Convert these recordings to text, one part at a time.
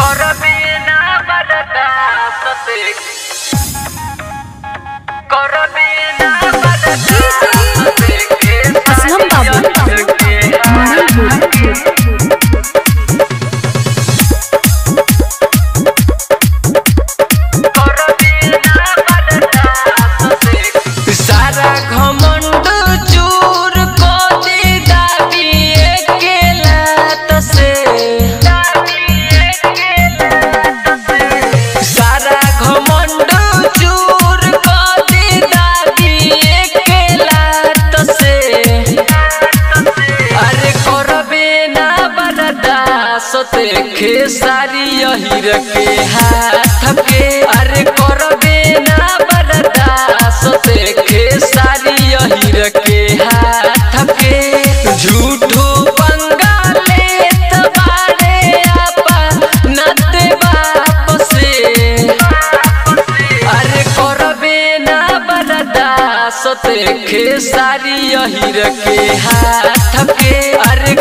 कर बिना मरदा ससे कर सोते खेसारी यही रखे हाथ के अरे करबे ना बरदा सोते खेसारी यही रखे हाथ के झूठो पंगा लेत बारे आपा, नते बाप से। अरे करबे ना बरदा सोते खेसारी यही रखे हाथ के अरे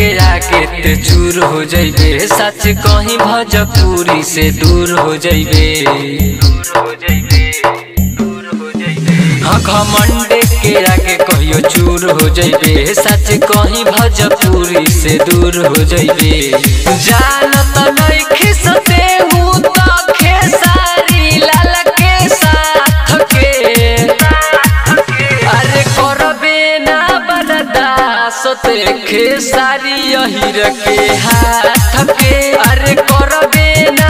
के आके ते चूर हो जाइबे। सच कहीं भजपुरी से दूर हो हाँ घमंडे के आगे कहियो चूर हो जैबे सच कहीं भजपुरी से दूर हो जैबे जानत नहीं खिसते सोते सारी यही रखे हाथ के। अरे करबे ना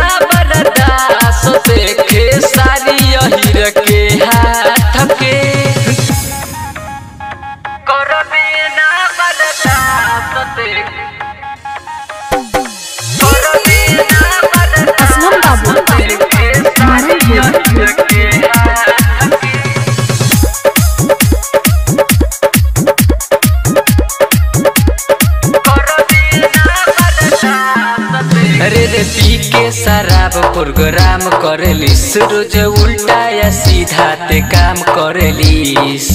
अरे रे पी के शराब प्रोग्राम करेलिस रोज उल्टा या सीधा ते काम करेलिस।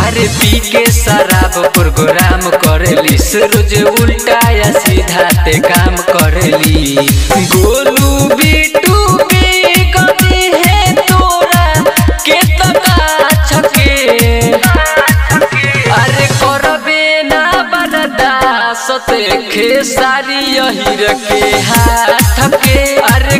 अरे पी के शराब प्रोग्राम करेलिस रोज उल्टा या सीधा ते काम करेली। गोलू बिटू सोते खेसारी यही रखे हाथ के। अरे